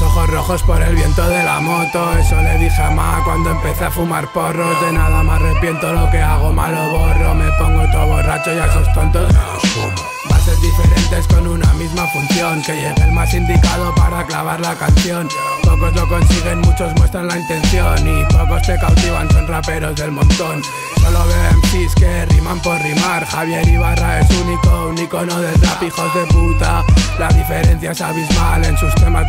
ojos por el viento de la moto. Eso le dije a Ma cuando empecé a fumar porros. De nada me arrepiento lo que hago, malo borro. Me pongo todo borracho y a esos tontos Bases diferentes con una misma función. Que llegue el más indicado para clavar la canción. Pocos lo consiguen, muchos muestran la intención. Y pocos te cautivan, son raperos del montón. Solo veo MCs que riman por rimar. Javier Ibarra es único, un icono del rap, hijos de puta. La diferencia es abismal en sus temas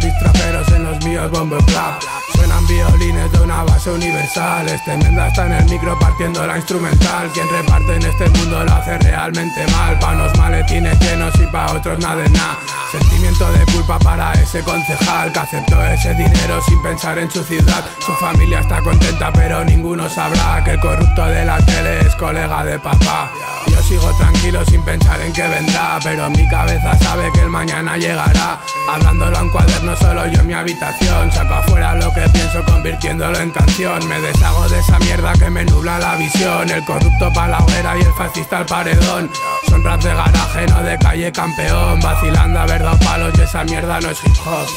Suenan violines de una base universal. Este menda está en el micro partiendo la instrumental. Quien reparte en este mundo lo hace realmente mal. Pa' unos maletines llenos y pa' otros nada de nada Sentimiento de culpa para ese concejal que aceptó ese dinero sin pensar en su ciudad. Su familia está contenta, pero ninguno sabrá que el corrupto de la tele es colega de papá. Yo sigo tranquilo sin pensar en qué vendrá, pero mi cabeza sabe que el mañana llegará. Hablándolo en cuaderno solo yo en mi habitación, saco afuera lo que pienso convirtiéndolo en canción. Me deshago de esa mierda que me nubla la visión, el corrupto pa' la hoguera y el fascista al paredón. Son rap de garaje, no de calle campeón, vacilando a ver dos palos y esa mierda no es hip hop.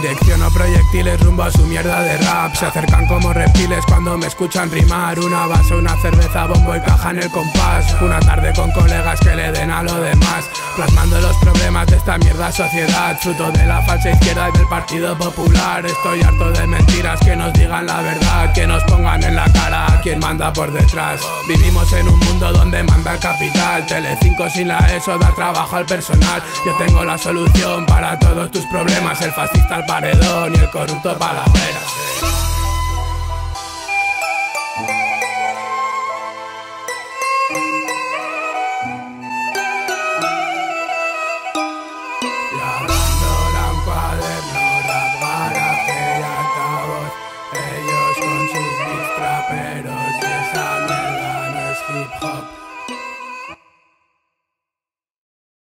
Direcciono proyectiles rumbo a su mierda de rap. Se acercan como reptiles cuando me escuchan rimar. Una base, una cerveza, bombo y caja en el compás. Una tarde con colegas que le den a lo demás. Plasmando los problemas de esta mierda sociedad. Fruto de la falsa izquierda y del partido popular. Estoy harto de mentiras que nos digan la verdad. Que nos pongan en la cara a quien manda por detrás. Vivimos en un mundo donde manda el capital. Telecinco sin la ESO da trabajo al personal. Yo tengo la solución para todos tus problemas. El fascista al paredón y el corrupto para la